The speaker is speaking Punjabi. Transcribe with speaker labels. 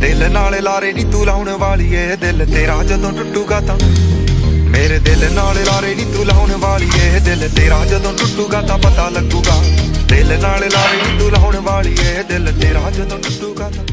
Speaker 1: ਦਿਲ ਨਾਲ ਲਾਰੇ ਨਹੀਂ ਤੂੰ ਲਾਉਣ ਵਾਲੀ ਏ। ਦਿਲ ਤੇਰਾ ਜਦੋਂ ਟੁੱਟੂਗਾ ਤਾਂ ਮੇਰੇ ਦਿਲ ਨਾਲ ਲਾਰੇ ਨਹੀਂ ਤੂੰ ਲਾਉਣ ਵਾਲੀ ਏ। ਦਿਲ ਤੇਰਾ ਜਦੋਂ ਟੁੱਟੂਗਾ ਤਾਂ ਪਤਾ ਲੱਗੂਗਾ। ਦਿਲ ਨਾਲ ਲਾਰੇ ਨਹੀਂ ਤੂੰ ਲਾਉਣ ਵਾਲੀ ਏ। ਦਿਲ ਤੇਰਾ ਜਦੋਂ ਟੁੱਟੂਗਾ ਤਾਂ